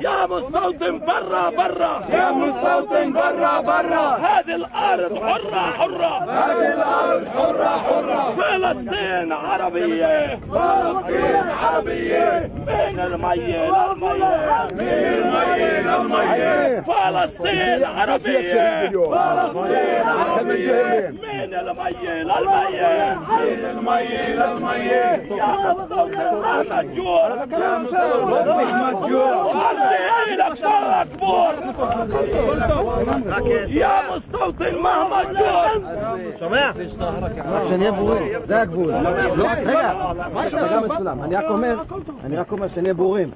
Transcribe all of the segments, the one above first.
يا مستوطن برا برا. يا مستوطن برا برا. هذه الأرض حرة حرة. هذه الأرض حرة حرة. فلسطين عربية. فلسطين عربية. من المية للمية من المية للمية فلسطين عربية. فلسطين عربية. من المية للمية من المية للمية يا مستوطن احمد جور يا مستوطن احمد جور وارضي الك برا كبور يا مستوطن مهما جور עד שנהיה ברורים, זה הגבול. לא, רגע, אתה גם מצולם. אני רק אומר, אני רק אומר שנהיה ברורים.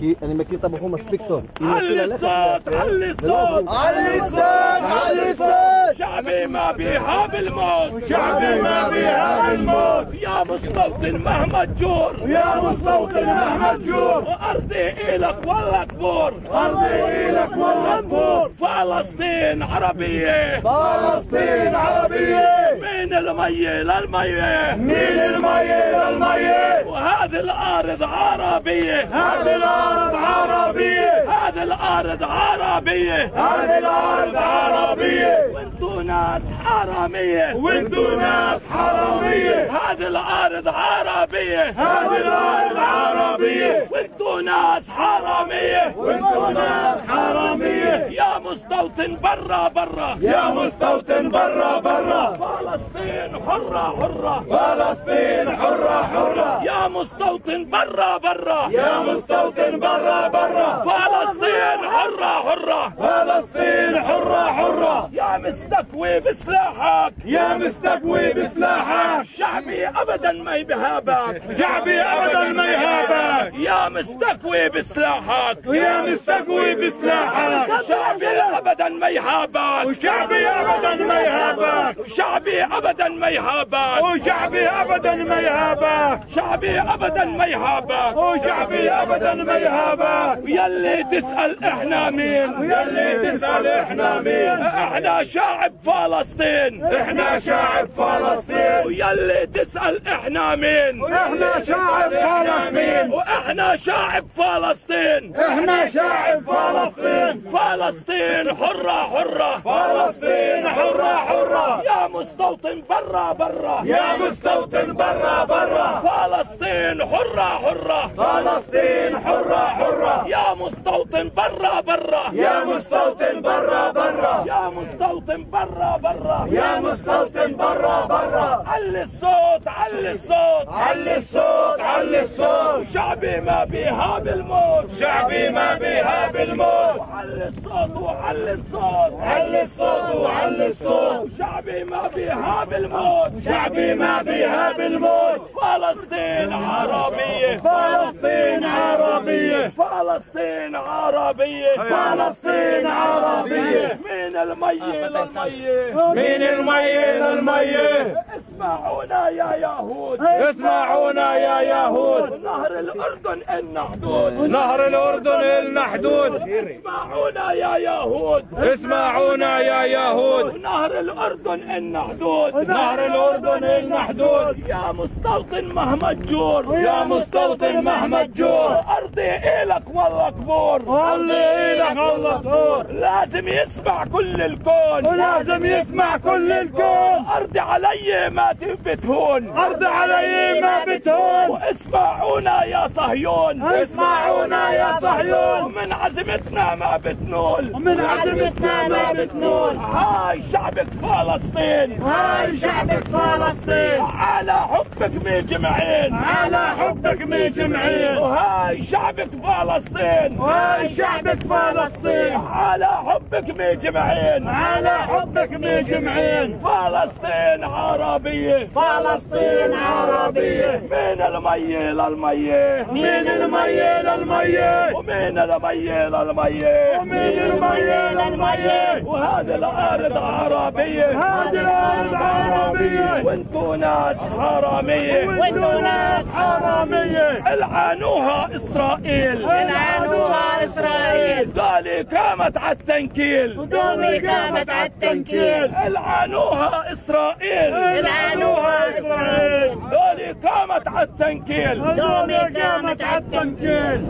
كي أنا ما كيطبحوا سبيكتور علي الصوت علي الصوت علي الصوت علي الصوت شعبي ما بيها بالموت شعبي ما بيها بالموت يا مستوطن مهما تجور. يا مستوطن مهما تجور. ارضي إلك ولا كبور أرضي إلك ولا كبور فلسطين عربية. فلسطين عربية. من الميه للميه من الميه للميه وهذه الأرض عربية. هذه الأرض عربية. هذه الأرض عربية. هذه الأرض عربية. وانتو ناس حرامية. وانتو ناس حرامية. هذه الأرض عربية. هذه الأرض عربية. وانتو ناس حرامية. وانتو ناس حرامية. يا مستوطن برا برا. يا مستوطن برا برا. فلسطين حرة حرة. فلسطين حرة حرة. يا مستوطن برا برا. يا مستوطن برا برا. فلسطين حرة حرة. فلسطين حرة حرة. يا مستكوي بسلاحك يا مستقوي بسلاحك شعبي ابدا ما يبهابك. شعبي ابدا ما يهابك يا مستكوي بسلاحك ويا مستقوي بسلاحك شعبي ابدا ما يهابك. وشعبي ابدا ما يهابك. شعبي ابدا ما يهابك. وشعبي ابدا ما يهابك. شعبي ابدا ما يهابك وشعبي ابدا ما يهابك يلي تسأل إحنا مين؟ يلي تسأل إحنا مين؟ إحنا شعب فلسطين. إحنا شعب فلسطين. ويلي تسأل إحنا مين؟ إحنا شعب فلسطين. وإحنا شعب فلسطين. إحنا شعب فلسطين. فلسطين حرة حرة. فلسطين حرة حرة. يا مستوطن برا برا. يا مستوطن برا برا. فلسطين حرة حرة. فلسطين حرة حرة. يا مستوطن برا برا. يا مستوطن برا برا. يا مستوطن برا برا. يا مستوطن برا برا. علي الصوت علي الصوت. علي الصوت علي الصوت. شعبي ما بيها بالموت. شعبي ما بيها بالموت. علي الصوت وعلي الصوت. علي الصوت وعلي الصوت. شعبي ما بيها بالموت. شعبي ما بيها بالموت. فلسطين عربية فلسطين عربية. فلسطين عربية. فلسطين عربية. من المية للمية من المية؟ للمية اسمعونا يا يهود اسمعونا. يا يهود نهر الأردن إلنا حدود نهر الأردن إلنا حدود اسمعونا يا يهود اسمعونا يا يهود نهر الأردن إلنا حدود نهر الأردن إلنا حدود يا مستوطن مهما تجور يا مستوطن مهما تجور أرضي إلك والله كبور والله إلك الله دور لازم يسمع كل الكون. ولازم يسمع كل الكون. أرضي علي ما تبتهون أرض علي ما بتهون واسمعونا يا صهيون. اسمعونا يا صهيون. ومن عزمتنا ما بتنول. ومن عزمتنا ما بتنول. هاي شعبك فلسطين. هاي شعبك فلسطين. على حبك مجمعين على حبك مجمعين وهاي شعبك فلسطين. وهاي شعبك فلسطين. على حبك مجمعين على حبك مجمعين فلسطين عربية. فلسطين عربية. من المية للمية. من المية للمية. ومن المية للمية. ومن المية للمية. وهذه الأرض عربية. هذه الأرض عربية. وانتو ناس حرامية. وانتو ناس ناس حرامية العانوها إسرائيل. العانوها إسرائيل. دولي قامت على التنكيل. دولي قامت على التنكيل. العانوها إسرائيل. العانوها إسرائيل. دولي قامت على التنكيل. دولي قامت على التنكيل.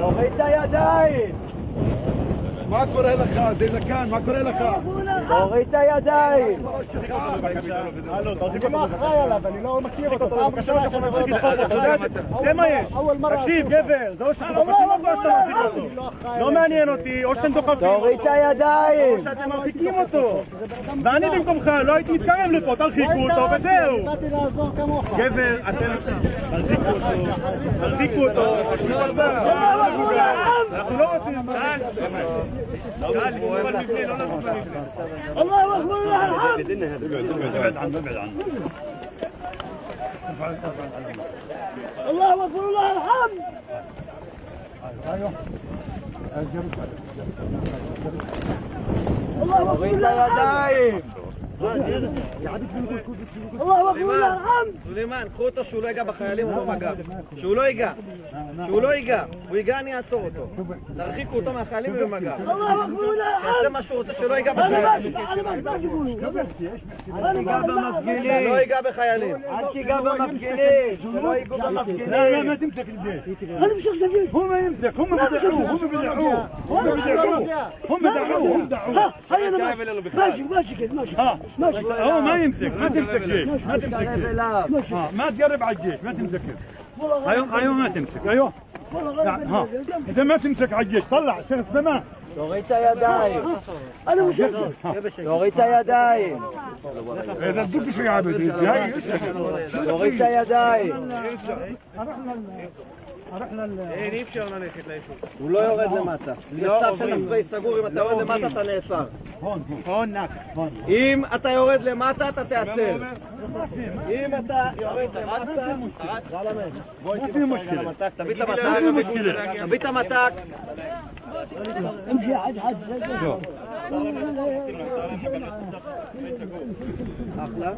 لو يا دايد. מה קורה לך? זה זקן, מה קורה לך? תוריד את הידיים! אני לא אחראי עליו, אני לא מכיר אותו, פעם ראשונה שאני רואה אותו. זה מה יש. תקשיב, גבר, זה או שאתם דוחפים אותו או שאתם מרחיקים אותו. לא מעניין אותי, או שאתם דוחפים אותו, תוריד את הידיים! או שאתם מרחיקים אותו. ואני במקומך לא הייתי מתקרב לפה, תרחיקו אותו וזהו. לעזור כמוך. גבר, אתם... תרחיקו אותו, תרחיקו אותו. אנחנו לא רוצים... الله أكبر الله الحمد. الله أكبر الله الحمد. الله أكبر الله الحمد. أيوه الله اكبر لله الحمد סולימאן, קחו אותו שהוא לא ייגע בחיילים ובמג"ב. שהוא לא ייגע. שהוא לא ייגע. הוא ייגע, אני אעצור אותו. תרחיקו אותו מהחיילים ובמג"ב. الله اكبر ولله שיעשה الحمد מה שהוא רוצה, שלא ייגע انا ما בחיילים. اسمع انا ما اسمع يقولوا انا ما לא ייגע בחיילים. אל תיגע במפגינים, שלא ייגעו במפגינים. لا لا ما تمسك الجيش انا مش شخص هو ما يمسك هم بدعوه هم بدعوه هم بدعوه هم بدعوه هم بدعوه ها هيا انا ماشي ماشي كده ماشي ها ماشي. هو ما يمسك ما تمسك جيش ما تمسك جيش. ما تقرب على الجيش ما تمسك أيوه أيوه ما تمسك. أيوه. يعني، ها انت ما تمسك على الجيش طلع الشخص ده لغيت يا دايم أنا مش لغيت دايم إذا بدك شو يا عبد لغيت دايم הוא לא יורד למטה. יצא שטח סגור, אם אתה יורד למטה אתה נעצר. אם אתה יורד למטה אתה תיעצר. אם אתה יורד למטה... תביא את המטק, תביא את המטק. אחלה.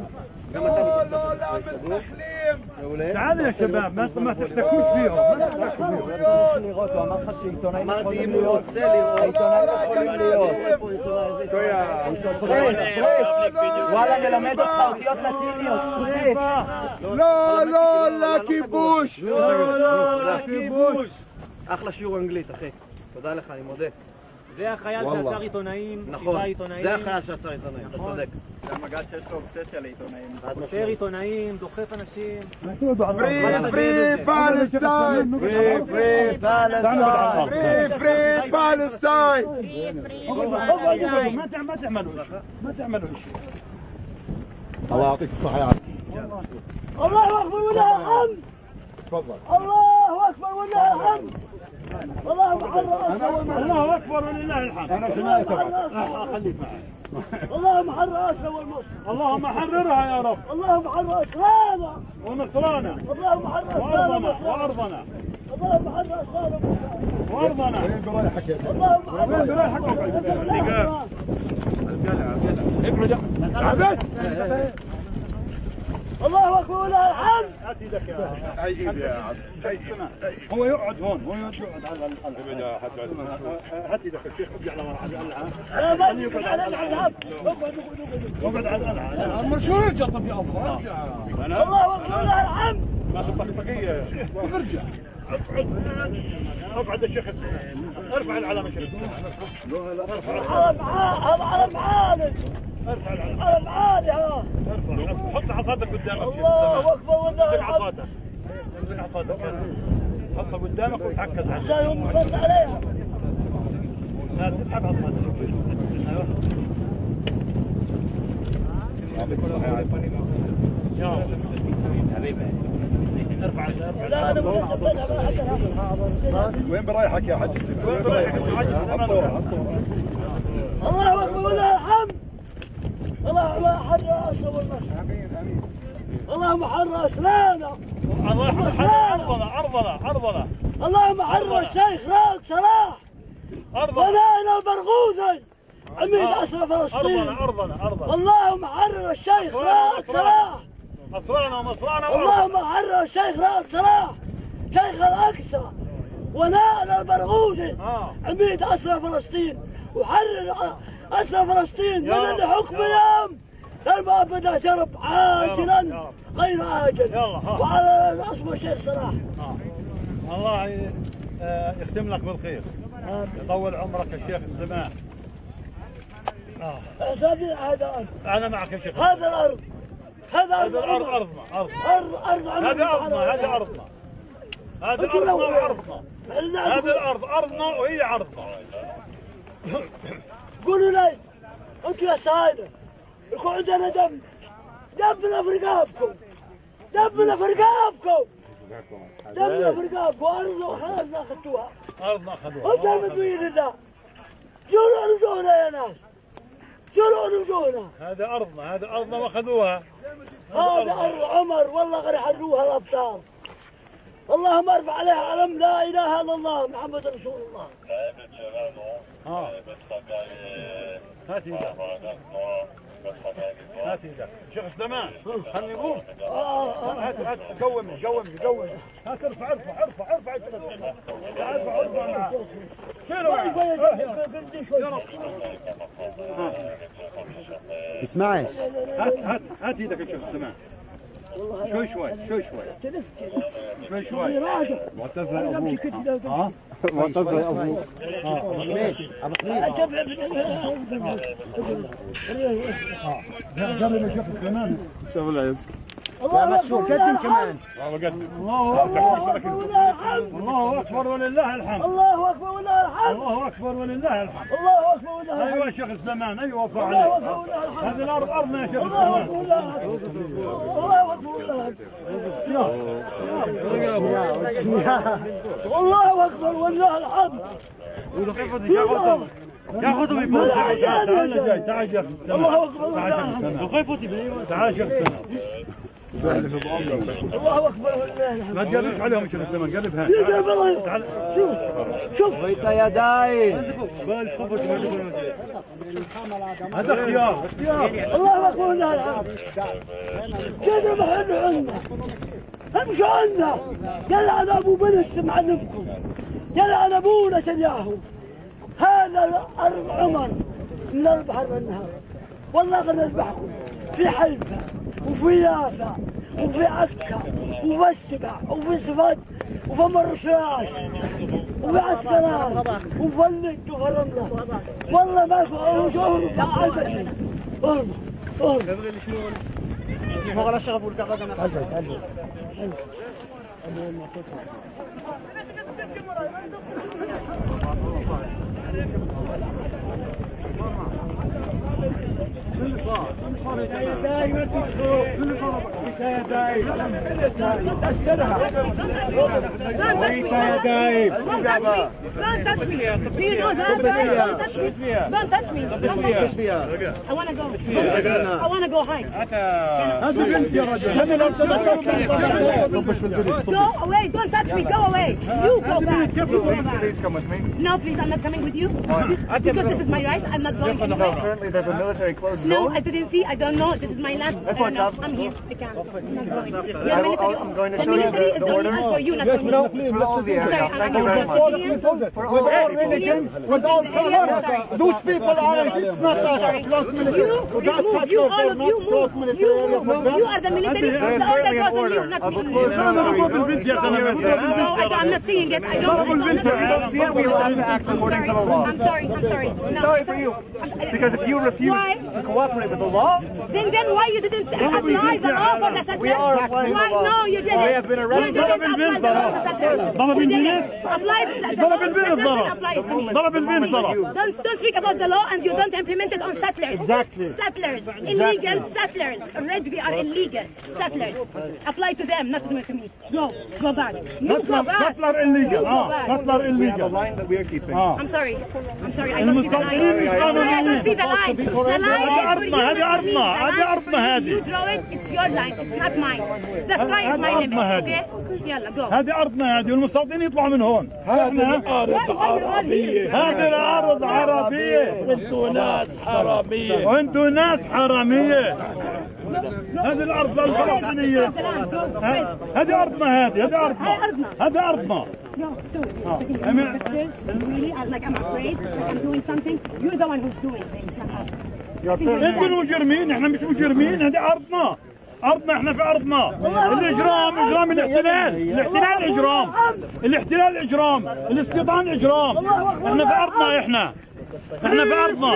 גם אתה בתוך צבאי סגור. מעולה. تعالوا يا شباب ما ما تحتكوش فيهم ما تحتكوش فيهم לראות, הוא אמר לך שעיתונאים אמרתי אם הוא רוצה לראות. העיתונאים יכולים להיות. פרס, פרס. וואלה מלמד אותך אותיות לטיניות, פרס. לא, לא, לכיבוש! לא לא לכיבוש אחלה שיעור אנגלית, אחי. תודה לך, אני מודה. זה החייל שעצר עיתונאים, נכון, שבעה עיתונאים, זה החייל שעצר עיתונאים, אתה צודק. עוצר עיתונאים, דוחף אנשים. פרי, פרי, פלסטיין! פרי, פרי, פלסטיין. פרי, פרי, פלסטיין! ما تعمل- ما تعملوا شيء ما تعملوا شيء الله يعطيك الصحة يا عم الله اكبر ولله الحمد تفضل الله اكبر ولله الحمد الله أكبر ولله الحمد. حماية تبعك خليك معي. اللهم حرر اسرى والمصر اللهم حررها يا رب. اللهم حرر اسرانا ونصرانا اللهم حرر اسرانا وأرضنا اللهم حرر اسرانا وأرضنا. وين برايحك يا حرر وين برايحك الله أكبر ولله الحمد هات إيدك يا هاي إيدي. يا عصر هو يقعد هون هو يقعد على ال- هات إيدك الشيخ ابدي على القلعه لا ما يقعد على العذاب اقعد على القلعه عمر شو رجع طب يا الله الله أكبر ولله الحمد. ماخذ طقطقيه برجع أقعد. يا شيخ. ارفع العلامة شريف علم عا- هذا علم عالي أرفع العلامه علم عالي ها ارفع حط عصاتك قدامك. الله اكبر ولله امسك عصاتك امسك عصاتك حطها قدامك وتعكز عليها عشان يوم رد عليها لا تسحب عصاتك أيوه يا يا حبيبي ارفع لا أنا وين برايحك يا حج وين رايح الطور الطور الله أكبر ولله الحمد اللهم حرر اسرى والمصر اللهم أرضنا أرضنا أرضنا. اللهم الشيخ راد صلاح. أرضنا. ونائل البرغوثي عميد اسرى فلسطين. أرضنا أرضنا أرضنا. اللهم حرر الشيخ راد صلاح. ومصرانا وأرضنا. اللهم حرر الشيخ راد صلاح. شيخ الأقصى. ونائل البرغوثي عميد اسرى فلسطين. وحرر اسرى فلسطين من رب، لحكمهم المؤبد يا رب يا عاجلا. غير عاجل. وعلى اسم الشيخ صلاح. الله آه، يختم لك بالخير. يطول عمرك يا شيخ السماح أسابيع هذا أرض. أنا معك يا شيخ. هذا الأرض. هذا هذا الأرض عمر. ارضنا أرض عمر هذا أرضنا هذا أرضنا. هذا أرضنا. وارضنا هذا الأرض أرضنا وهي عرضنا قولوا لي أنتوا يا ساينة. يكون عندنا دم دمنا في رقابكم. دمنا في رقابكم. دمنا في رقابكم. وارضنا خلاص أخذتوها. ارضنا أخذوها. أنتوا المدويين لله شيلوا وجوهنا يا ناس. شيلوا وجوهنا هذا ارضنا هذا ارضنا واخذوها هذا أرض عمر. والله غير يحرروها الأبطال. اللهم ارفع عليها علم لا إله إلا الله محمد رسول الله. ها هات إيدك. هات إيدك. شيخ سليمان خلني نقوم هات هات قومي قومي قومي. هات ارفع ارفع ارفع ارفع ارفع ارفع معاه شيلوا معاه اسمعش هات هات هات إيدك يا شيخ سليمان. شوي شوي شوي شوي. شوي شوي. راجع. معتز امشي كتفي ها؟ معتز يا أبو قبل يا شيخ سليمان شوف العز. الله مشهور قدم كمان. الله أكبر. الله أكبر. ولله الحمد. الله أكبر ولله الحمد. الله أكبر ولله الحمد. الله أكبر ولله الحمد. أيوه يا شيخ سليمان أيوه وفى الله عليك أكبر ولله الحمد. هذه الأرض أرضنا يا شيخ الله أكبر سليمان ولله الحمد. الله أكبر ولله الحمد. ياخذوا يبون تعال تعال جاي تعال يا أخي الله أكبر تعال يا أخي تعال يا سليمان الله أكبر الحمد ما تقربش عليهم يا شيخ سليمان قربها الله شوف شوف. بيت يداي هذا اختيار. اختيار الله أكبر. ولله الحمد كذا محل عنا امشوا عنا يلعن أبو بنس معلمكم؟ يلعن ابونا سنياهو هذا عمر من البحر والنهر والله نذبحكم في حلفة. وفي يافا وفي عكا وفي السبع وفي صفد وفي مرشاش وفي عسكرات وفي اللد وفي الرمله والله ما في وجوه على البشر ارضى ارضى Don't touch me. Don't touch me. Do you know that? Don't touch me. Don't touch me. Don't touch me. I want to go. I want to go hide. Go away. Don't touch me. Go away. You go back. You go back. Please come with me. No, please. I'm not coming with you. Because this is my right. I'm not going anywhere. Currently, there's a military closed No, zone. I didn't see. I don't know. This is my land. That's I what's don't know. up. I'm here. I can't. I'm not going. I You're military. I'm going to show you military the- is the only order. for you, not for me. It's for all the Sorry, area. I'm Thank you very not much. civilian. For all the people. Civilians. Without Sorry. Those people are, it's not Sorry. You, you move. You all of you move. You move. You are the military. There is The order currently goes on you, not me. closed military zone. No, I don't, I'm not seeing it. I don't. I'm not So if you don't see it, we will have to act I'm according to the law. I'm sorry. I'm sorry. No, Sorry for you. Because if you refuse to cooperate with the law, Then, then why you didn't apply the law for the settlers? We are applying the why? law. No, you didn't. We have been arrested. You didn't apply the law for settlers. ضرب You البنت. didn't. Apply the the ضرب law for البنت settlers ضرب. and apply it to me. ضرب البنت ضرب Don't, don't speak about the law and you don't implement it on settlers. Exactly. Settlers. Illegal settlers. Already they are illegal. Settlers. Apply to them, not to me. Go. Go back. You go back. كتلر الليجل Go اه back. كتلر we have a الليجل line that we are keeping. I'm sorry. I'm sorry. I don't see the line. المستوطنين مش Sorry, I don't see the line. The line is you, هذه The هذه you. هذه. You draw it, it's your line. It's not mine. The sky is my هذه limit. أرضنا Okay? يلا go. هذه أرضنا هذه والمستوطنين يطلعوا من هون إحنا أرض عربية هذه الأرض عربية وأنتوا ناس حرامية وأنتم ناس حرامية هذه الأرض الفلسطينية سلام. Go. ها- هذه أرضنا هذه هذه أرضنا أرضنا. هذه أرضنا Yo, so, taking I mean- pictures, really, I'm like, I'm afraid, like I'm doing something. You're the one who's doing things, أنتم المجرمين إحنا مش مجرمين هذه أرضنا أرضنا إحنا في أرضنا الاجرام إجرام الاحتلال الاحتلال إجرام الاحتلال إجرام الاستيطان إجرام إحنا في أرضنا إحنا إحنا في أرضنا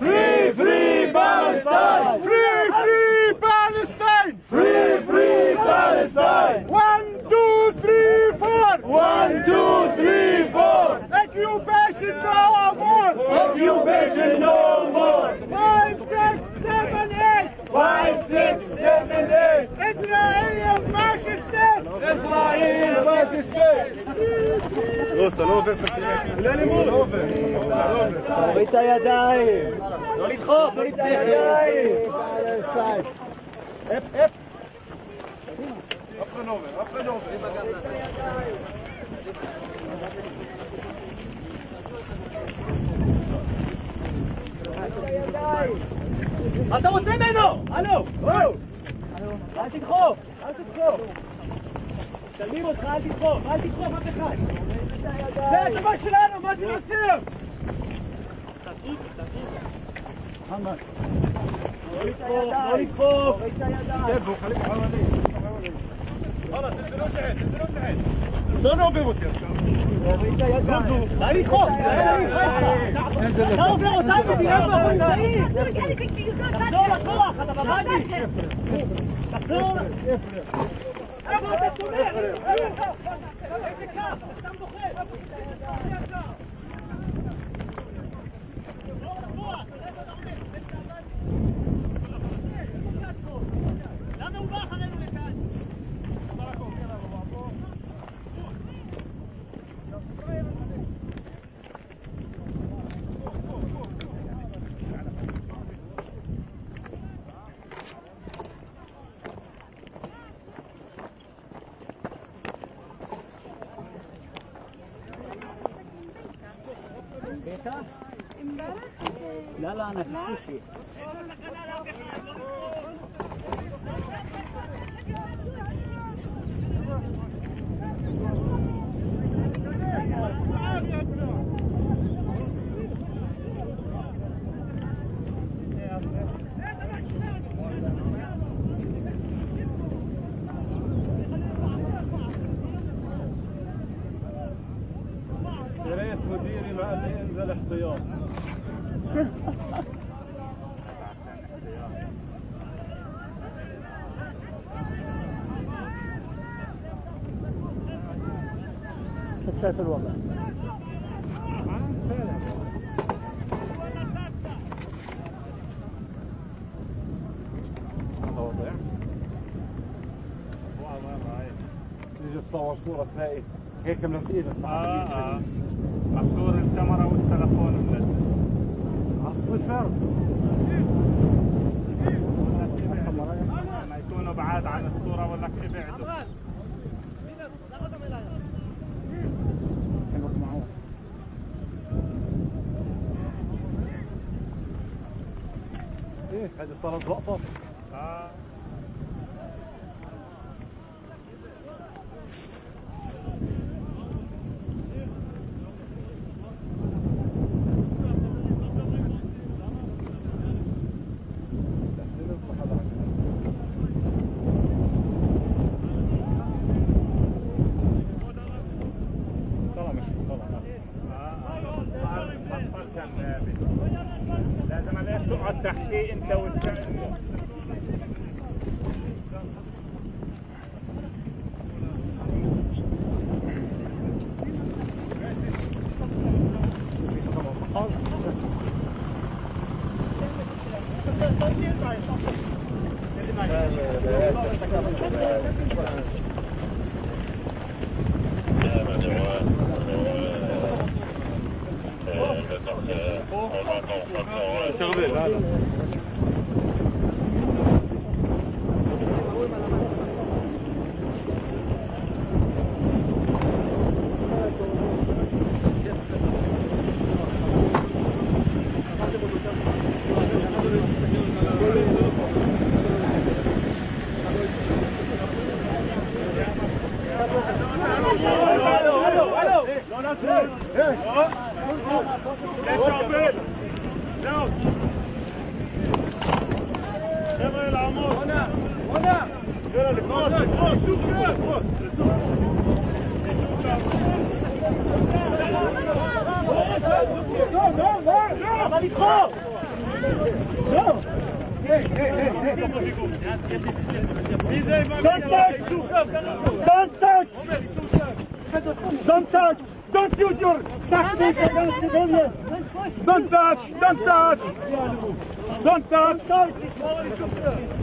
Free, free Palestine! Free, free Palestine! Free, free Palestine! One, two, three, four. One, two, three, four! Occupation no more. Occupation no more! Five, six, seven, eight. Five, six, seven, eight! Israel fascist state. Israel fascist state! תוריד את הידיים! לא לדחוף, לא לדחוף! מה אתה רוצה ממנו? הלו! אל תדחוף! אל תדחוף! מצלמים אותך, אל תדחוף! אל תדחוף אף אחד! זה הטובה שלנו, מה אתם עושים? לא לדחוף, לא לדחוף! לא לדחוף! لا انا بيغوت يا شباب لا لا أنا في السوشي يا ريت مديري ما قال لي انزل احتياط شايف الوضع. تيجي تصور صورة تلاقي هيك ملزقين آه الصحفيين آه مكسور الكاميرا والتلفون منزل على الصفر لما يكونوا بعاد عن الصورة ولا ابعدوا إيه هذه صارت لقطة. Don't touch! Don't use your touch! against touch! Don't touch! Don't touch! Don't touch! Don't touch!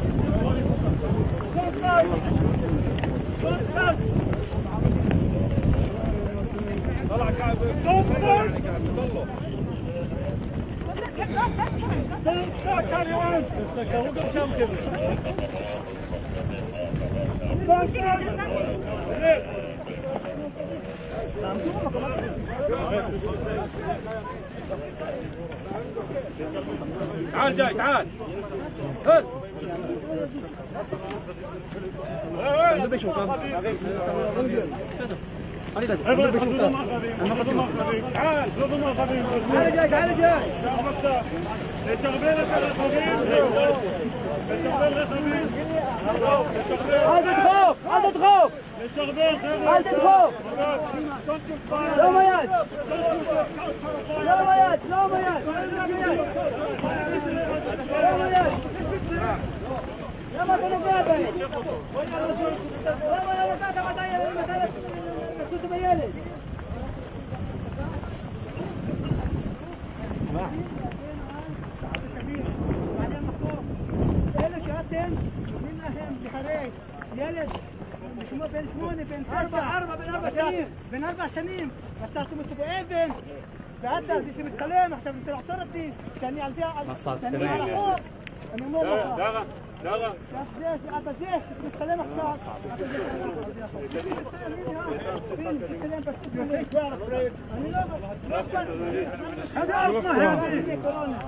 تعال جاي تعال. هات هذا تخوف هذا تخوف لا ميات لا ميات لا ميات لا ميات يلد بين ثمانية بين أربع أربع بين أربع سنين بين أربع سنين بس تحسب مستبعين بين بعدها دي شبه الكلام عشان بتلعب صارت دي ثانية على فيها ثانية على فوق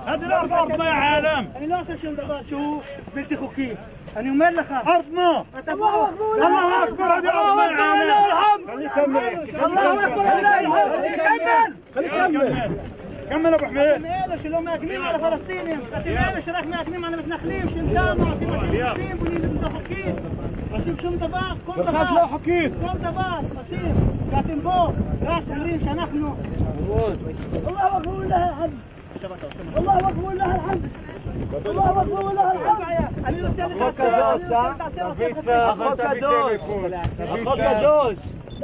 هذه ارض ارضنا يا عالم أنا لا شو شو بدي خوكي أنا مال لك ارضنا الله اكبر هذه ارضنا يا عالم الله اكبر الله يرحم الله اكبر الله يرحم خليه يكمل خليه يكمل كمل كمل ابو حميد אתם אלה שלא מאגמים על הפלסטינים, אתם אלה שרק מאגמים על המתנחלים, שהם שם, עושים מה שהם עושים, בונים את לא חוקי, עושים שום דבר, כל דבר, לא חוקי כל דבר, עושים, ואתם פה, רק אומרים שאנחנו... الله أكبر ولله الحمد الله أكبر ولله الحمد الله أكبر ولله الحمد אני רוצה לך החוק קדוש, אה? החוק קדוש!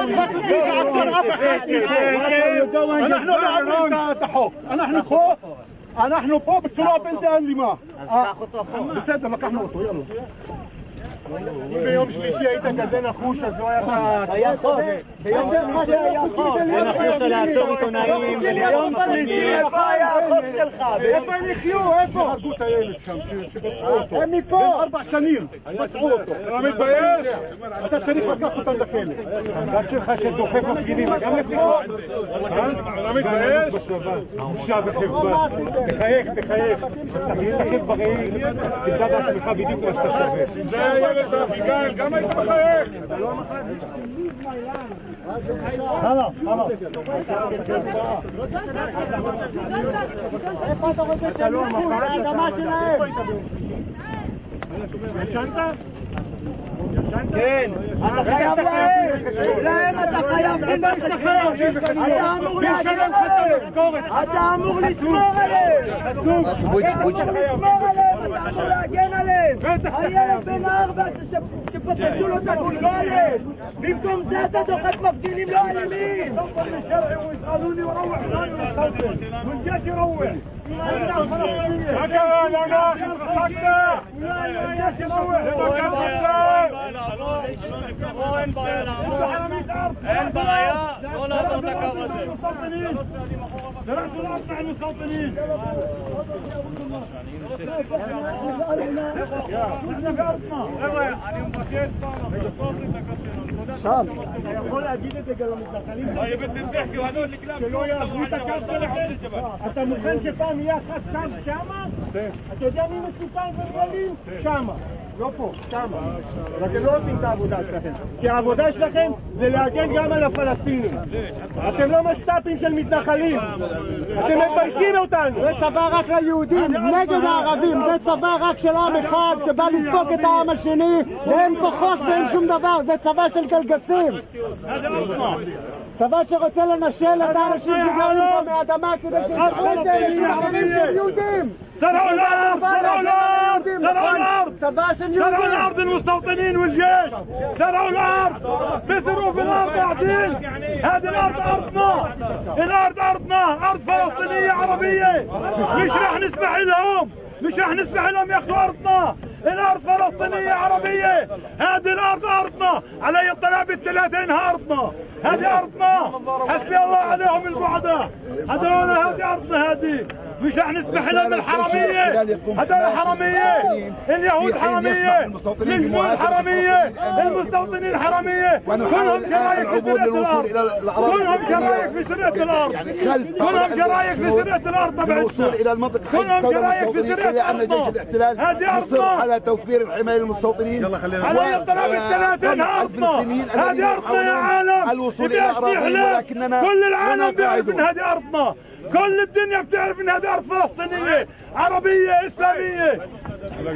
الفخر فيك عتصر أفحاتي نحن لا تحب نحن خوف نحن بوب تراب الدان لما استنى ما آه. كحنا يلا. אם ביום שלישי היית כזה נחוש, אז לא היה את ה... היה חוק! ביום שלישי היה חוק! נחוש לעצור עיתונאים! ביום שלישי איפה היה החוק שלך? איפה הם יחיו? איפה? הרגו את הילד שם, שפצעו אותו. הם מפה. בן ארבע שנים, שפצעו אותו. אתה לא מתבייש? אתה צריך לקחת אותם לכלא. הבת שלך שדוחף מפגינים, גם לפי חוק. אתה לא מתבייש? בושה וחרפה. תחייך, תחייך. תסתכל בראי, תדע בעצמך בדיוק מה שאתה שווה. אומרת לאביגיל, גם היית מחייך? אתה לא מחייך. הלאה, הלאה. איפה אתה רוצה שהם ילכו? על האדמה שלהם. ישנת? כן! אתה חייב להם! להם אתה חייב אם לא משתחרר! אתה אמור להגן עליהם! אתה אמור לשמור עליהם! אתה אמור לשמור עליהם! אתה אמור להגן עליהם! הילד בן ארבע ש- שפוצצו לו את הגולגולת! במקום זה אתה דוחף מפגינים לא אלימים! هكذا لا ناخذ حقنا الجيش ينوه אין בעיה, לא לעבור את הקו הזה. אנחנו לא מפחדים מהמסרטנים. חבר'ה, אני מבקש פעם, בסוף לתקף שם. אתה יכול להגיד את זה גם למתנחלים? שלא יעברו את הקו שלכם. אתה מוכן שפעם יהיה אחת קו שמה? אתה יודע מי מסוכן ומיילים? שמה. לא פה, שמה. ואתם לא עושים את העבודה שלכם. כי העבודה שלכם זה להגן גם על הפלסטינים. אתם לא משת"פים של מתנחלים. אתם מביישים אותנו. זה צבא רק ליהודים, נגד הערבים, זה צבא רק של עם אחד שבא לדפוק את העם השני ואין כוחות ואין שום דבר, זה צבא של קלגסים צבא שרוצה לנשל את האנשים שגרים פה מהאדמה כדי שייקחו את זה עם ערבים שהם יהודים سرقوا الارض سرقوا الارض سرقوا الارض צבא של سرقوا יהודים الارض المستوطنين والجيش سرقوا الارض بيسرقوا في الارض قاعدين هذه الارض ارضنا الارض ارضنا ارض فلسطينيه عربيه مش رح نسمح لهم مش رح نسمح لهم ياخذوا أرضنا. الأرض فلسطينية عربية. هذه الأرض أرضنا. علي الطلاع بالثلاثه إنها أرضنا. هذه أرضنا. حسبي الله عليهم البعداء هذول هذه أرضنا هذه. مش رح نسمح لهم الحراميه هذول حرامية. اليهود حرامية. الجنود حرامية. المستوطنين. حرامية. كلهم شرايك في سرقة الأرض. كلهم شرايك في سرقة الأرض. كلهم شرايك في سرقة الأرض تبعتنا المنطقة كلهم شرايك في أرضنا. الاحتلال. هذه مصر أرضنا. على توفير الحماية للمستوطنين. علي الطلب الثلاثة انها ارضنا هذه أرضنا يا عالم. الوصول إلى. ولكننا كل العالم بيعرف. إن هذه أرضنا. كل الدنيا بتعرف ان هذه ارض فلسطينية عربية إسلامية.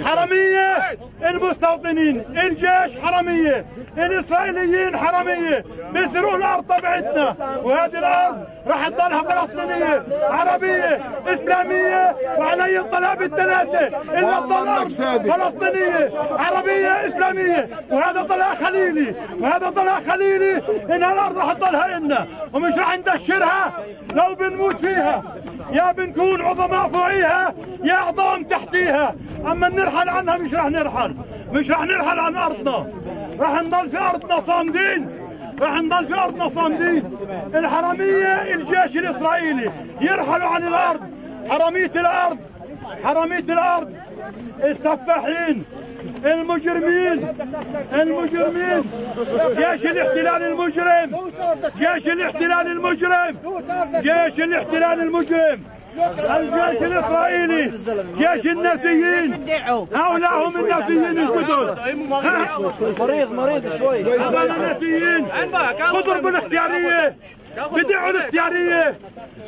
حرميه المستوطنين الجيش حرميه الاسرائيليين حرميه بيسرقوا الأرض تبعتنا. وهذه الأرض راح تضلها فلسطينية عربية إسلامية. وعلي الطلاق بالثلاثة؟ إلا تضل فلسطينية عربية إسلامية. وهذا طلع خليلي. وهذا طلع خليلي. إن الأرض راح تضلها لنا ومش راح ندشرها. لو بنموت فيها. يا بنكون عظماء فوقيها يا عظام تحتيها. أما نرحل عنها مش راح نرحل. مش راح نرحل عن أرضنا. راح نضل في أرضنا صامدين. راح نضل في أرضنا صامدين. الحرامية الجيش الإسرائيلي يرحلوا عن الأرض. حرامية الأرض. حرامية الأرض. السفاحين المجرمين المجرمين. جيش الاحتلال المجرم. جيش الاحتلال المجرم. جيش الاحتلال المجرم. الجيش الإسرائيلي. جيش النازيين هؤلاء هم النازيين الجدد مريض مريض شوي. النازيين خذوا بالاختيارية. بدعوا الاختيارية.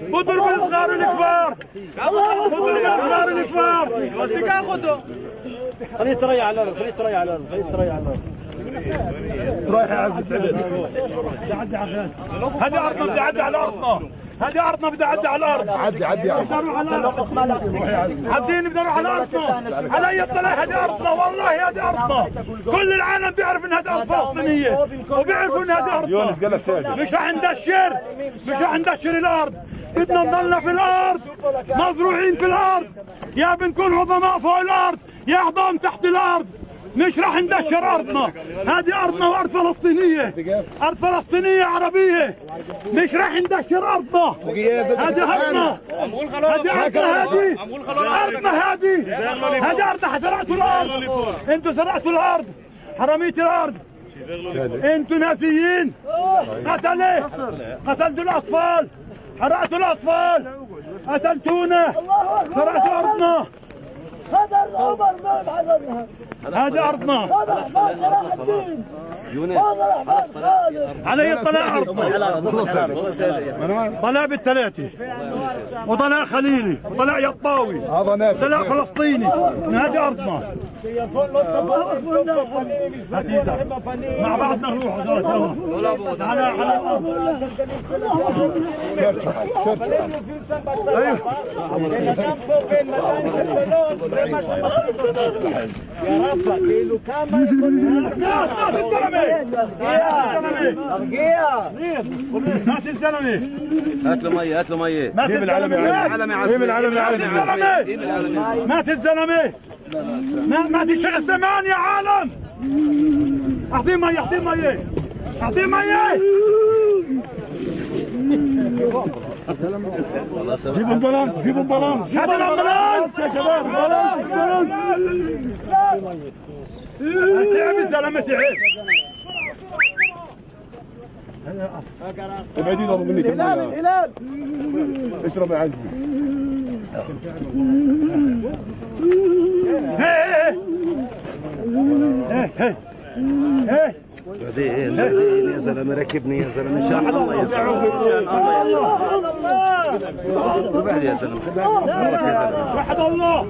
بضربوا الصغار الكبار. بضربوا الصغار الكبار. خليه يتريع على الأرض خليه يتريع على الأرض خليه يتريع على الأرض. رايح يا عزة هذه أرضنا بدي أعدي على أرضنا. هذه أرضنا بدي أعدي على الأرض. عدي عدي. بدي أروح على الأرض عديني بدي أروح على أرضنا. على اي طلع هذه أرضنا. والله هذه ارضنا كل العالم بيعرف ان هذه أرض فلسطينية. وبيعرفوا ان هذه ارضنا مش رح ندشر مش رح ندشر الأرض. بدنا نضلنا في الأرض. مزروعين في الأرض. يا بنكون عظماء فوق الأرض. يا عظام تحت الأرض. مش راح ندشر أرضنا. هذه أرضنا وأرض فلسطينية. أرض فلسطينية عربية. مش راح ندشر أرضنا. هذه أرضنا. هذه أرضنا هذه. أرضنا هذه. هذه ارضنا سرقتوا الأرض. أنتوا سرقتوا الأرض. حراميه الأرض. أنتوا ناسيين قتله قتلتوا الأطفال. حرقتوا الأطفال. قتلتونا. سرقتوا أرضنا. هذا العمر ما؟ بحضرها هذه ارضنا هذا احمد صلاح الدين هذا علي ارضنا طلاع بالثلاثه وطلاع خليلي. وطلاع يطاوي هذا طلاع فلسطيني. هذه ارضنا هات إيدك. مع بعضنا نروح. هذول يلا تعال على الأرض ناس الزلمه ناس الزلمه هات له ميه هات له ميه مات الزلمه العلم يا عزمي العلم يا عزمي مات الزلمه ما- مات الشيخ سليمان يا عالم اعطيه ميه اعطيه ميه اعطيه ميه جيبوا ال ambulance جيبوا ال ambulance جيبوا ال ambulance يا شباب بلان بلان تعب الزلمه تعب ابعدي ضرب مني هلال هلال اشرب يا عزيز هي هي هي هي بعدين بعدين يا زلمة ركبني يا زلمة إن شاء الله يا زلمه إن شاء الله يا زلمة وبعد يا زلمه وحد الله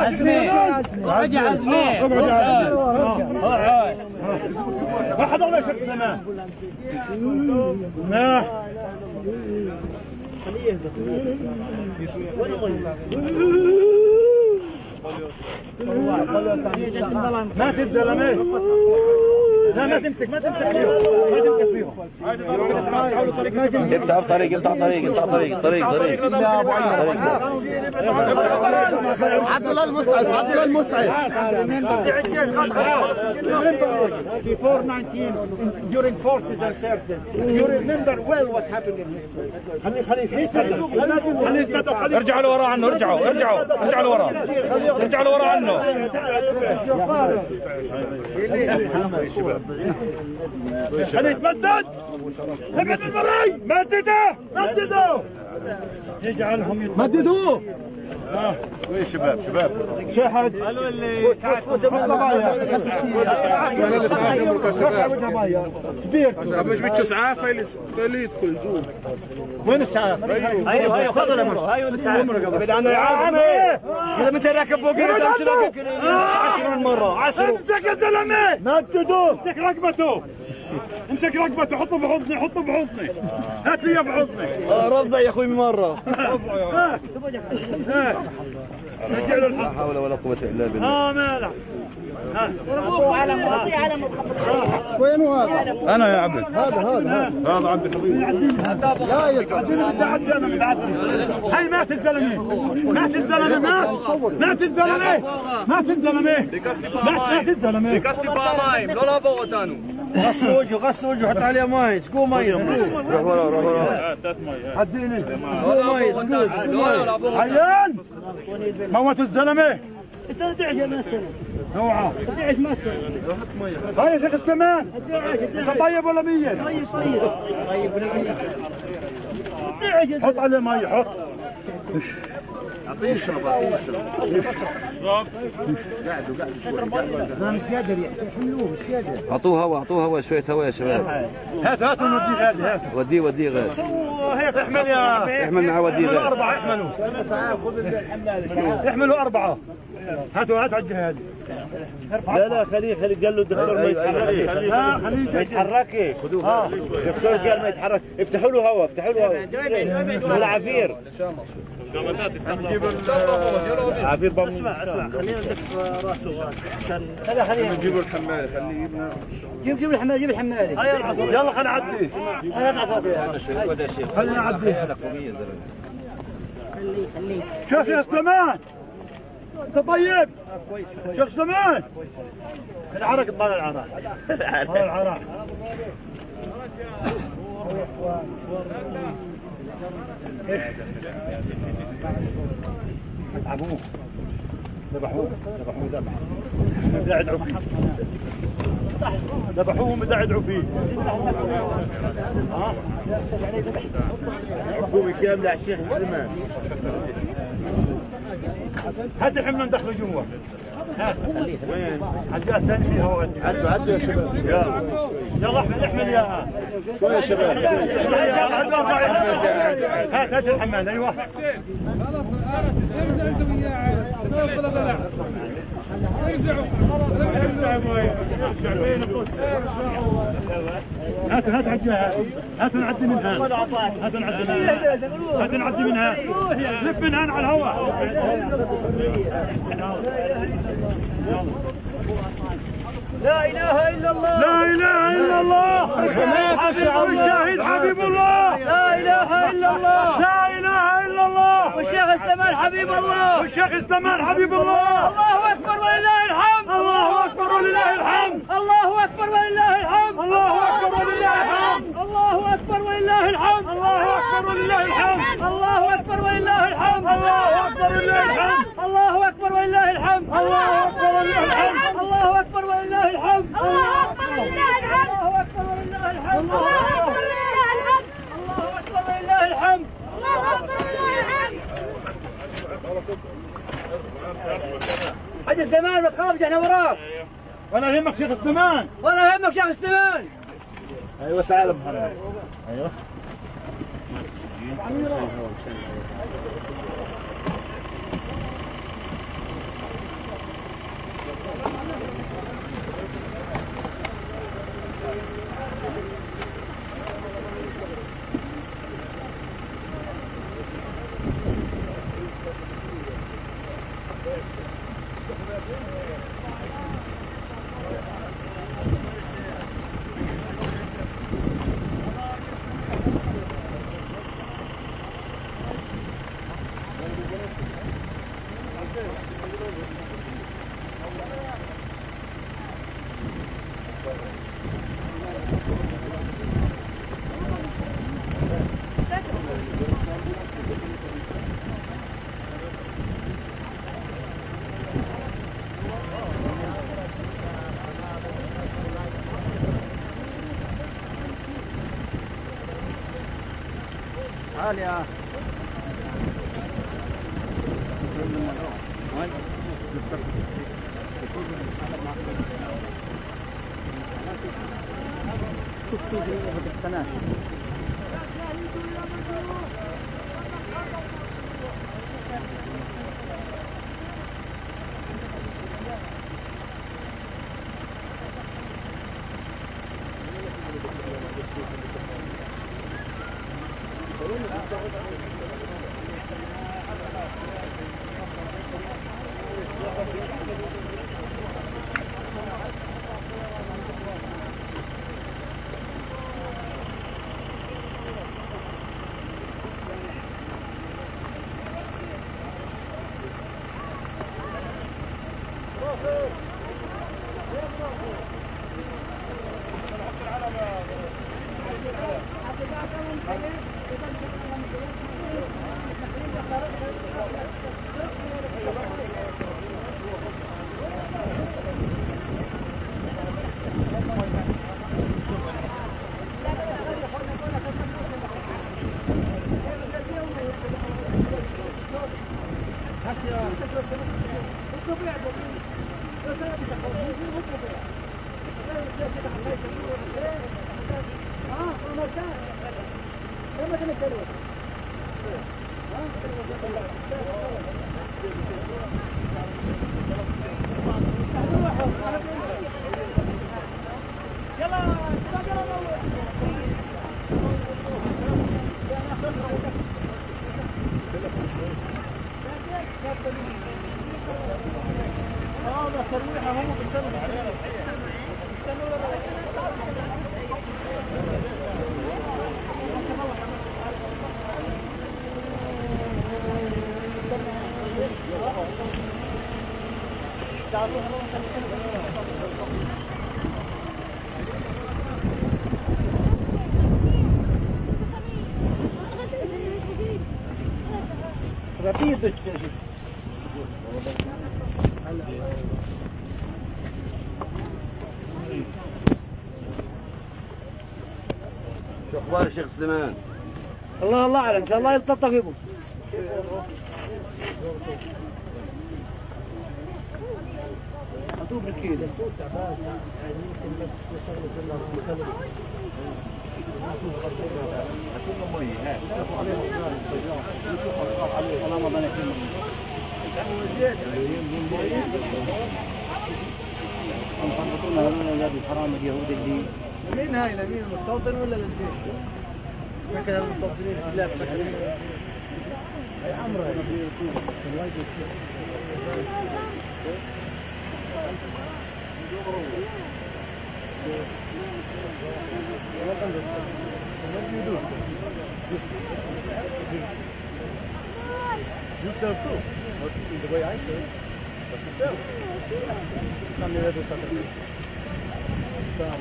عزمي اقعد يا عزمي اقعد وحد الله. يا شيخ سليمان نعم ما تتزلمه لا ما تمسك ما تمسك فيهم ما تمسك فيهم افتح طريق افتح طريق افتح طريق طريق. طريق عبد الله المسعد عبد الله المسعد Before 19, during 40s and 30s, you remember well what happened in history. خلي خلي خلي خلي خلي ارجعوا لورا عنه ارجعوا ارجعوا ارجعوا لورا. ارجعوا لورا عنه. خليه يتمدد ابعد من مري مددوه مددوه يجعلهم مددوه وين شباب شباب شاهد قالوا وين السعاف؟ أيوه أيوه تفضل يا مرشد يا عظمي راكب فوقي مره 10 امسك يا زلمه ما امسك رقبته امسك رقبته حطه في حضني حطه في حضني. هات لي إياه في حضني. آه رضع يا أخوي من مرة. يا أخوي لا حول ولا قوة إلا بالله. آه مالك وين هذا؟ أنا يا عبد. هذا هذا هذا. عبد الحبيب. لا يا بدي اعدي أنا متعدي هي مات الزلمه مات الزلمه مات مات الزلمه مات الزلمه مات الزلمه بكشتي بامايم بكشتي بامايم لو لعبوا غتانو غسلوا وجهه غسلوا وجهه حط عليه ماي سقوا ماي روح ورا روح ورا. عديني ماي عيان! موتوا الزلمة. انت اوعى. هاي يا شيخ سليمان انت طيب ولا ميت؟ طيب طيب. تعيش حط عليه مي حط. اعطيه يشرب اعطيه يشرب قاعدوا قاعدوا شوي مش قادر يحملوه مش قادر اعطوه هواء اعطوه هواء شوية هواء يا شباب. هات هات وديه هات هات. وديه وديه غاز هيك احمل يا احمل معاه وديه غاز أربعة احملوا. احملوا أربعة. هاتوا هاتوا على الجهة هذه. لا لا خليه خليه قال له الدكتور ما يتحرك. لا خليه ما يتحرك. الدكتور قال ما يتحرك. افتحوا له هواء افتحوا له هواء. العفير عفير. بابا اسمع اسمع خلينا ندف راسه عشان خليه خليه. نجيب الحمالي خليه جيب جيب الحمالي جيب الحمالي يلا خلينا نعدي. خلينا نعدي. خلينا نعديه خليه خليه شوف يا سليمان انت طيب شوف سليمان العرق طالع العرق طالع العرق أتعبوه. ذبحوه ذبحوه ذبح بدعدعوا فيه. ذبحوه بدعدعوا فيه. حكومة كاملة على الشيخ سليمان. هات الحمل ندخله جوا هات. وين؟ عدها الثاني فيها ودي عدوا عدوا يا شباب. يلا يلا احمل احمل اياها شوي يا شباب. هات هات الحمال أيوه. هات هات عجلها هات نعدي منها. هات نعدي منها. هات نعدي منها. لف منها على الهواء. لا إله إلا الله. لا إله إلا الله. والشهيد حبيب الله. لا إله إلا الله. لا إله إلا الله. والشيخ سليمان حبيب الله. والشيخ استمان حبيب الله. الله أكبر ولله الحمد. الله أكبر ولله الحمد. الله أكبر ولله الحمد. الله أكبر ولله الحمد. الله أكبر ولله الحمد. الله اكبر ولله الحمد الله اكبر ولله الحمد الله اكبر ولله الحمد الله اكبر ولله الحمد الله اكبر ولله الحمد الله اكبر ولله الحمد الله اكبر ولله الحمد الله اكبر ولله الحمد الله اكبر ولله الحمد الله اكبر ولله الحمد الله اكبر ولله الحمد حاج الزمان متخابج إحنا وراك ولا يهمك شيخ الزمان ولا يهمك شيخ الزمان أيوه تعال محمد أيوه 我劝他我 Thank you. شو سليمان؟ الله الله أعلم إن شاء الله يلطف بكم بالكيلو مين هاي لمين المستوطن ولا للجيش؟ عمرها You serve too. Not in the way I serve, but you serve. Some of the other Some.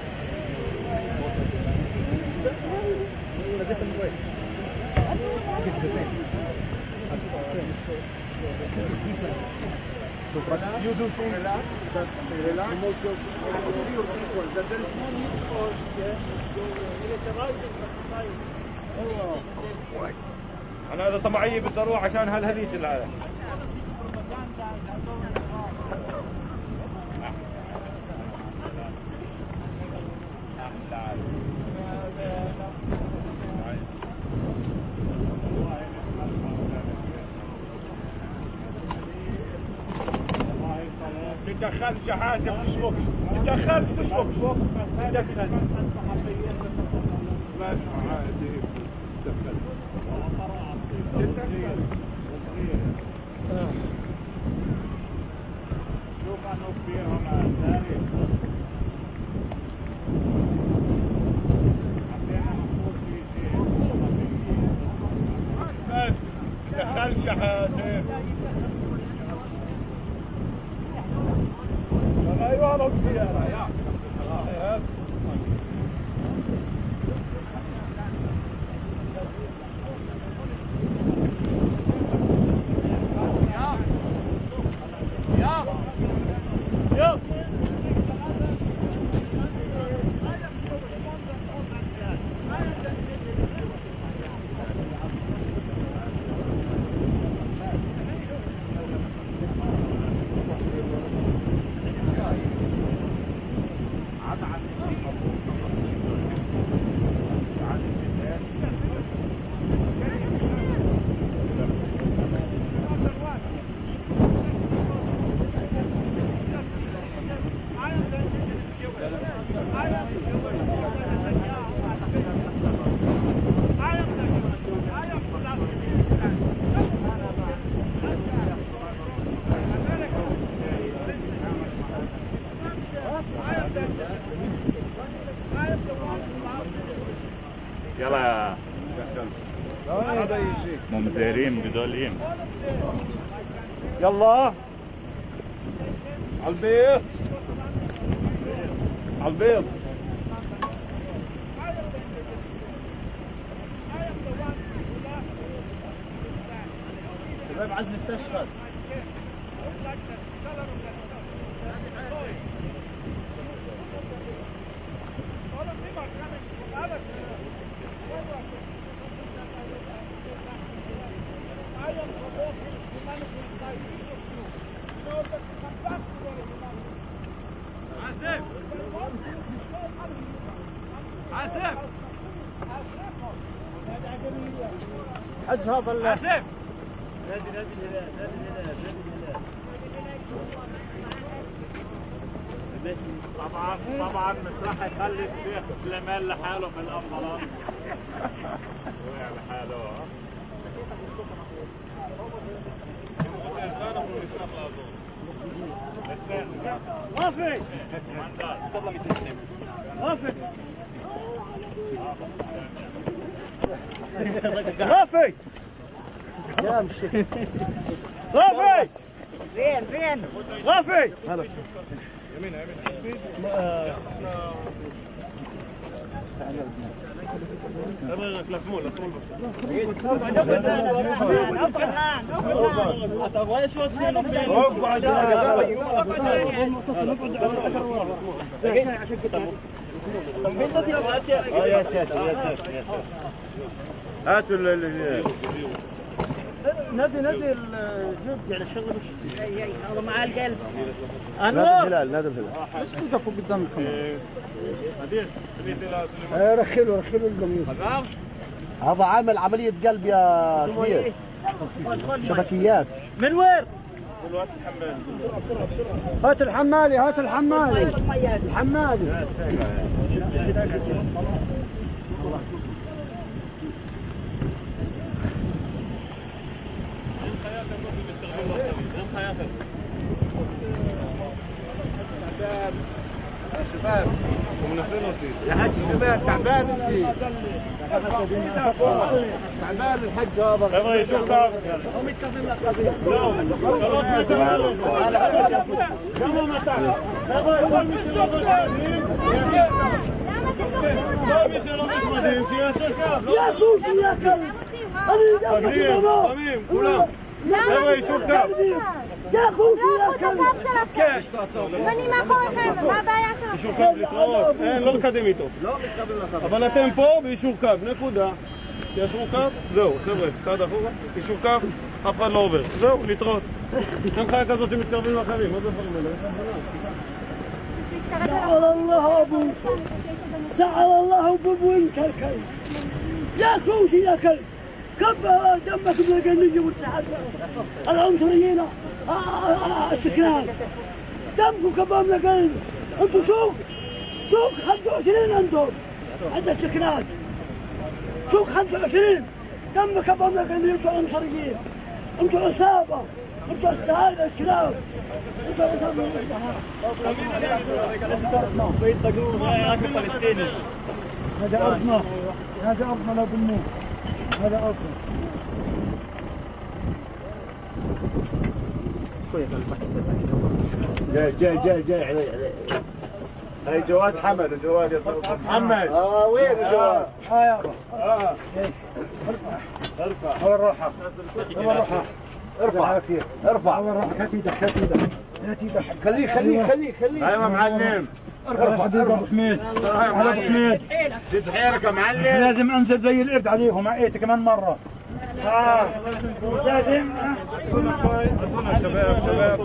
in a different way. It's the same. So, but you do things relax, that relax. your, promote your people, that there is no need for أنا اذا طمعي بدي أروح عشان هالهذيج هذا تدخلش حاجة ما تشبكش تدخلش تشبكش تدخل بس عادي شوف انه كبيرهم عساري عطينا نقول في شيء بس تدخلش حاجة أيوه أنا السياره يا يلا بدولين يلا. على البيت. على البيت. حج هذا ال- طبعا طبعا مش راح يخلي الشيخ سليمان لحاله بالامبولانس وقع لحاله ها؟ رافي رافي رافي رافي فين فين رافي هاتوا ال- ال- نادي نادي الجد يعني الشغل مش هذا مع القلب. نادي الهلال نادي الهلال. بس توقفوا قدام الكاميرا. هديت هديت سليمان. رخلوا رخلوا القميص. هذا عامل عملية قلب يا كبير. شبكيات. من وين؟ هات الحمالي هات الحمالي. الحمالي. يا حاج سليمان تعبان انت تعبان الحج هذا يلا يشوف كاب يا كوشي يا كلب أنا تميم تميم كلهم يلا يشوف كاب يا كوشي يا كلب ואני מאחוריכם, מה הבעיה שלכם? יישור קו להתראות, אין, לא לקדם איתו. אבל אתם פה ביישור קו, נקודה. תיישרו קו, זהו, חבר'ה, צעד אחורה, יישור קו, אף אחד לא עובר. זהו, להתראות. אין חיה כזאת שמתקרבים לאחרים, מה זה הדברים האלה? سعر الله ابوك سعر الله ابوك وانت الكلب يا كوشي يا كلب كب دمك بالجنية والتحدي العنصريين آه، آه، آه، السكران دمكم كباب لقلب أنتوا سوق. سوق 25 أنتم عند السكنات سوق 25 دم كباب لقلب أنتوا عنصريين أنتوا عصابة. أنتوا استهانه الشباب أنتوا عصابة. هذا ارضنا هذا ارضنا لا بالنور هذا ارضنا جاي جاي جاي جاي علي علي. هاي جواد حمد جواد يا محمد. آه وين جواد؟ ها يابا آه. ارفع. وين روحك؟ وين روحك؟ ارفع. ارفع. هات إيدك هات إيدك. هات إيدك. خليه خليه خليه خليه. أيوه معلم. ارفع. حديد ابو حميد على ابو حميد زد حيلك يا معلم. لازم انزل زي القرد عليهم. عقيت كمان مرة. آه لازم ادونا شوي أدونا شباب شباب.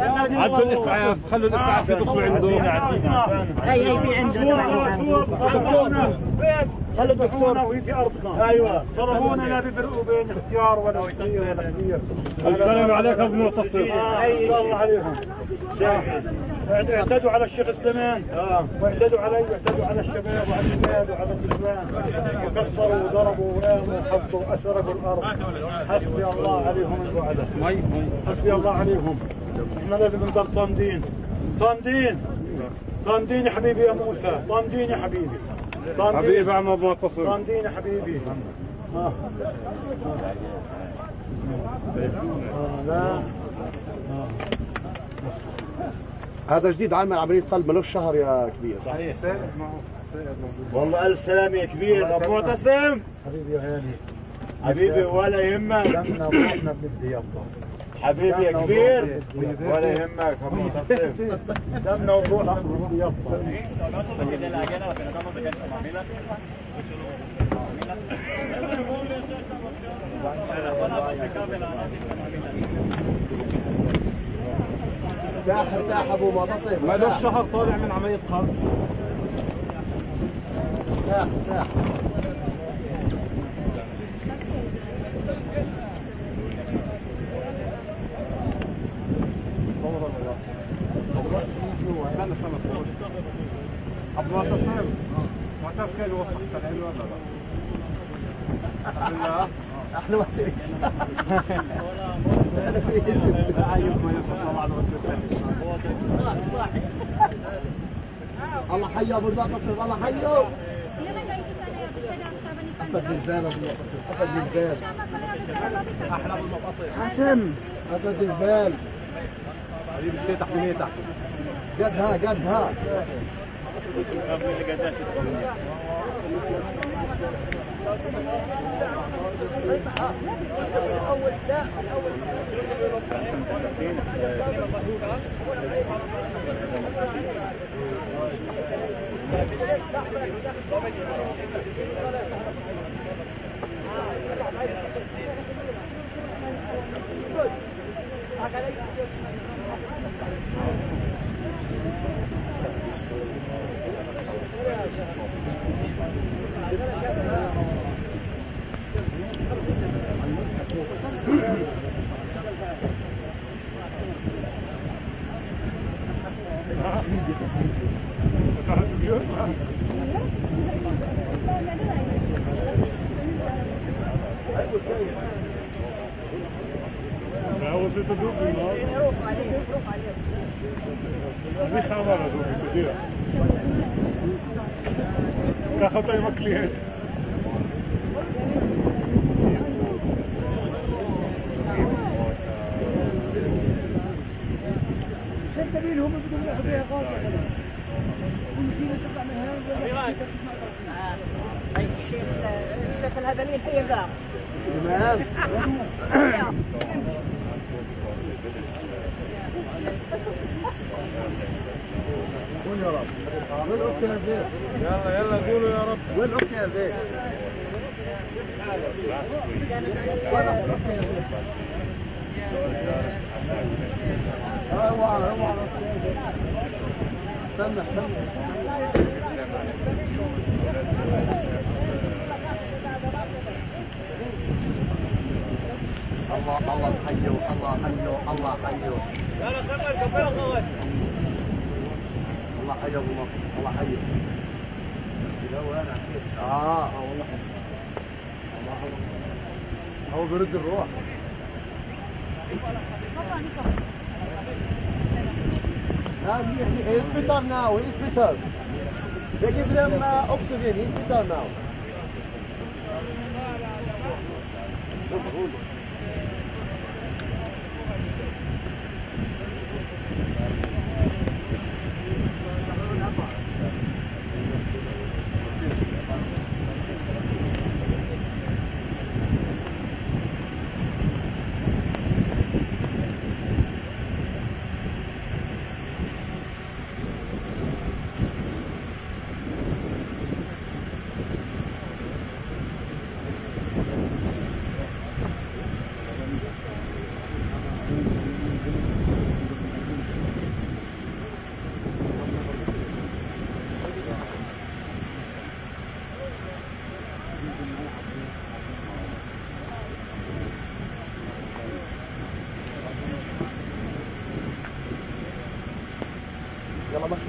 عدوا الاسعاف خلوا الاسعاف يدخلوا عنده هي هي في عنده خلوا دكتورنا وهي في ارضنا أيوه ضربونا لا بيفرقوا بين اختيار ولا صغير ولا كبير السلام عليك ابو معتصم الله عليهم اعتدوا على الشيخ سليمان واعتدوا علي واعتدوا على الشباب وعلى الاولاد وعلى النسوان وكسروا وضربوا وراموا وحطوا واسرقوا الأرض حسبي الله عليهم بعده حسبي الله عليهم إحنا لازم نضل صامدين صامدين صامدين يا حبيبي يا موسى. صامدين يا حبيبي. صامدين حبيبي عم ابو معتصم صامدين يا حبيبي. آه. آه. لا هذا جديد عامل عملية قلب ملوش شهر يا كبير. صحيح. والله ألف سلامة يا كبير. ابو معتصم. حبيبي يا هاني. حبيبي ولا يهمك. دمنا وروحنا بدي يابا. حبيبي يا كبير. ولا يهمك أبو معتصم دمنا وروحنا بدي يابا ارتاح ارتاح ابو معتصم مالوش شهر طالع من عملية قلب ارتاح ارتاح ابو معتصم معتصم كان الوسط احسن حلو ولا لا؟ أحلى ما فيش أحلى فيش الله حي أبو المعتصم الله حيه أسد الجبال أبو المعتصم أسد الجبال أحلى أبو المعتصم حسن أسد الجبال حبيبي الشيء تحت تحت. قدها قدها você كلينت الشيخ الهبلين هي ذا تمام قول يا رب. وين عكت يا زيد يلا يلا قولوا يا رب. وين عكت يا زيد وين عكت يا زيد اوعى اوعى استنى استنى. الله الله حيو الله حيو الله حيو الله حيو الله الله حيو آه والله. هو بيرد الروح. he, he's better now, he's better. They give them uh, oxygen, he's better now. يلا ماشي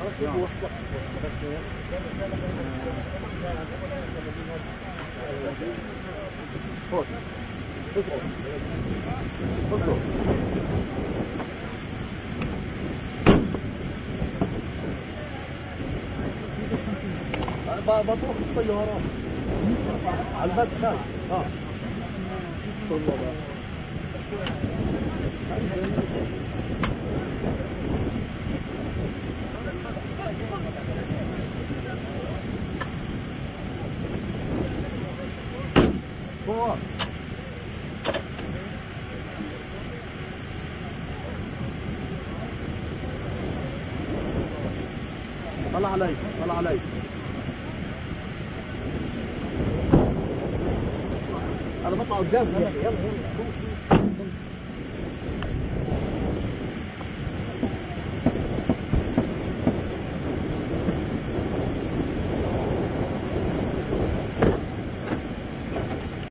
ماشي بطوح السيارات على المدخل آه